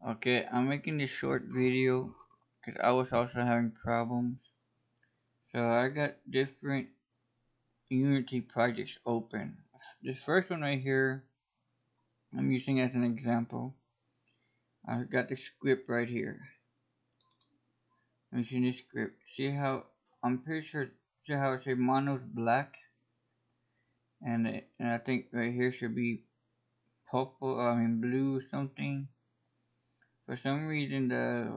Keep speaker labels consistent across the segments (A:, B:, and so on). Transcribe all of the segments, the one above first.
A: Okay, I'm making this short video because I was also having problems. So I got different Unity projects open. This first one right here, I'm using as an example. I've got the script right here. I'm using this script. See how, I'm pretty sure, see how it says mono's black? And, it, and I think right here should be purple, I mean blue or something for some reason, the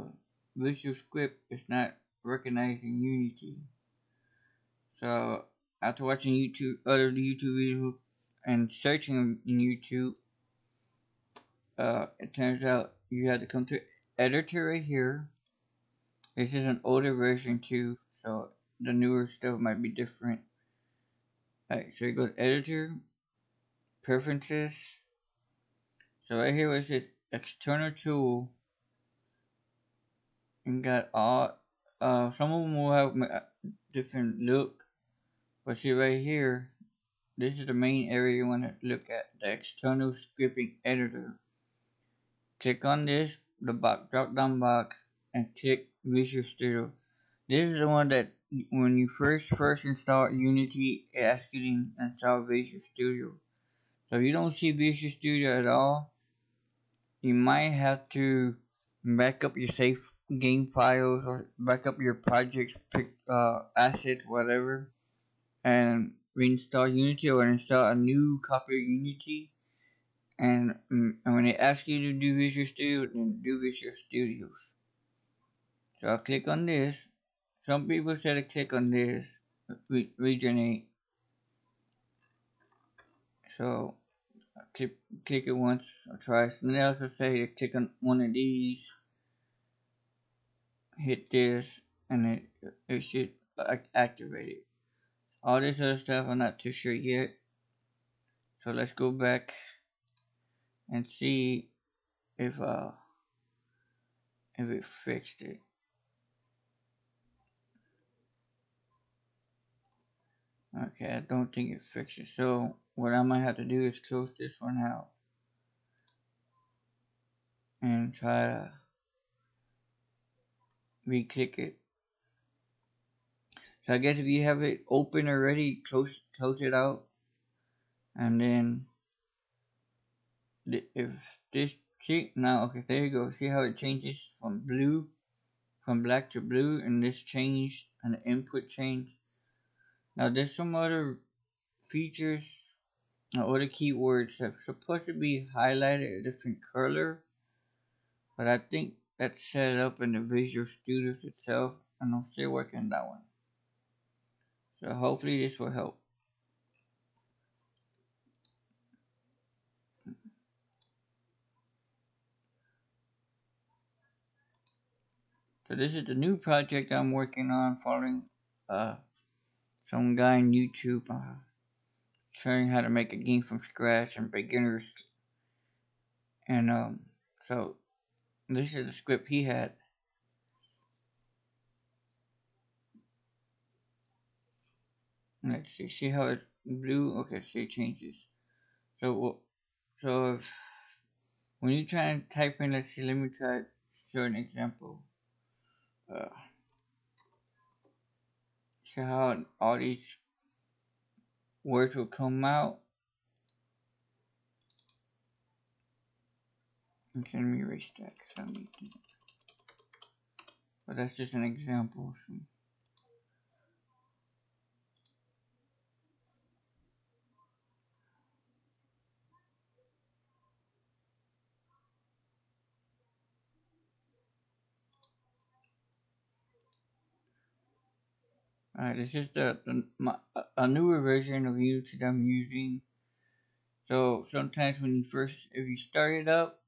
A: Visual Script is not recognizing Unity. So, after watching YouTube, other YouTube videos and searching in YouTube, uh, it turns out you have to come to editor right here. This is an older version too, so the newer stuff might be different. Alright, so you go to editor, preferences. So right here it says external tool, and got all uh some of them will have a different look. But see right here this is the main area you want to look at the external scripting editor. Click on this the box drop down box and click Visual Studio. This is the one that when you first first install Unity it asks you to install Visual Studio. So if you don't see Visual Studio at all you might have to back up your save game files or back up your projects, pick uh, assets, whatever, and reinstall Unity or install a new copy of Unity. And, mm, and when they ask you to do Visual Studio, then do Visual Studios. So I'll click on this. Some people said to click on this, Regenerate. So click, click it once or twice. And they also say to click on one of these hit this and it, it should activate it. All this other stuff I'm not too sure yet. So let's go back and see if uh if it fixed it. Okay, I don't think it fixed it. So what I might have to do is close this one out and try to re-click it. So I guess if you have it open already, close close it out, and then if this see now okay there you go. See how it changes from blue, from black to blue, and this changed and the input changed. Now there's some other features uh, or other keywords that supposed to be highlighted a different color, but I think that's set up in the Visual Studios itself and I'm still working on that one. So hopefully this will help. So this is the new project I'm working on following uh, some guy on YouTube uh, showing how to make a game from scratch and beginners. And um, so this is the script he had. Let's see, see how it's blue? Okay, see it changes. So, so if, when you try and type in, let's see, let me try show an example. Uh, see how all these words will come out. Okay, let me erase that because I need to. But that's just an example. So. Alright, this is the, the my, a newer version of Unity that I'm using. So sometimes when you first, if you start it up,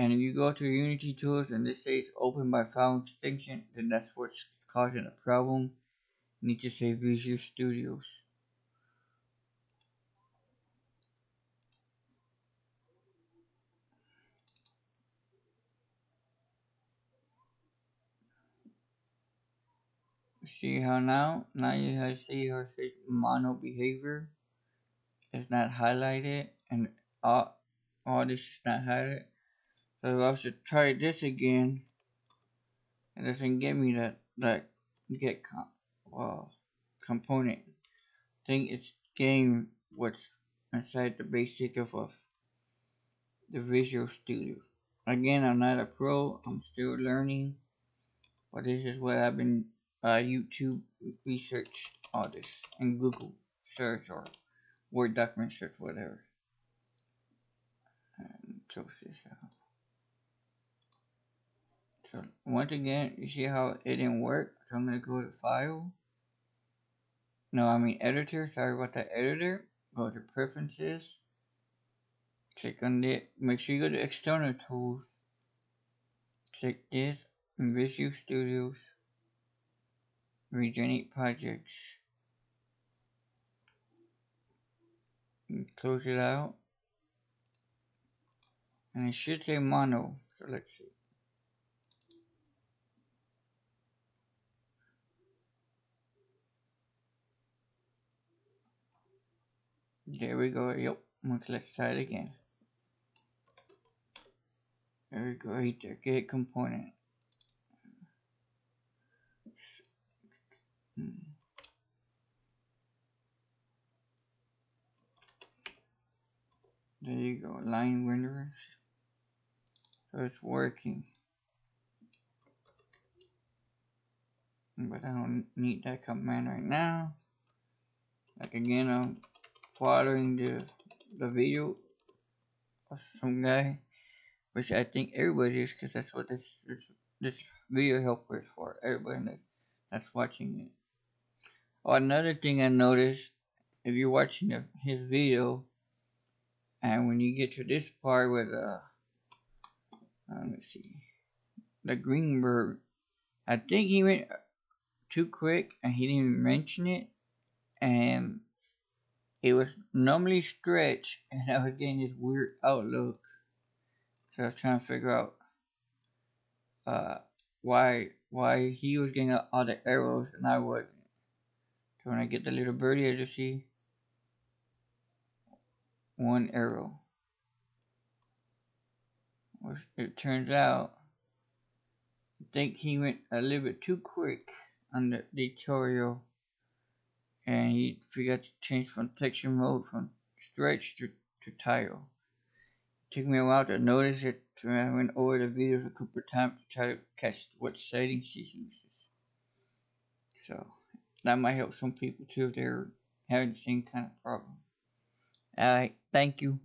A: and if you go to Unity tools and this says open by file extension, then that's what's causing a problem. You need to say Visual Studios. See how now? Now you have see how it says MonoBehaviour. It's not highlighted and all, all this is not highlighted. So I to try this again, it doesn't give me that that get com uh, component. I think it's getting what's inside the basic of, of the Visual Studio. Again, I'm not a pro. I'm still learning, but this is what I've been uh, YouTube research all this and Google search or Word document search, whatever. And this out. So once again, you see how it didn't work? So I'm gonna go to File. No, I mean Editor. Sorry about that. Editor. Go to Preferences. Click on it. Make sure you go to External Tools. Click this. Visual Studios. Regenerate Projects. And close it out. And it should say mono. So let's see. There we go. Yep. Let's try it again. There we go. Right there. Get component. Hmm. There you go. Line renderers. So it's working. But I don't need that command right now. Like again, I'm following the the video of some guy, which I think everybody is, because that's what this, this this video helper is for. Everybody that, that's watching it. Oh, another thing I noticed, if you're watching the, his video, and when you get to this part with uh, let me see, the green bird, I think he went too quick and he didn't mention it, and it was normally stretched and I was getting this weird outlook. So I was trying to figure out uh, why why he was getting all the arrows and I wasn't. So when I get the little birdie, I just see one arrow. Which it turns out, I think he went a little bit too quick on the tutorial and he forgot to change from texture mode from stretch to, to tile. It took me a while to notice it. When I went over the videos a couple of times to try to catch what settings he uses. So that might help some people too if they're having the same kind of problem. Alright, thank you.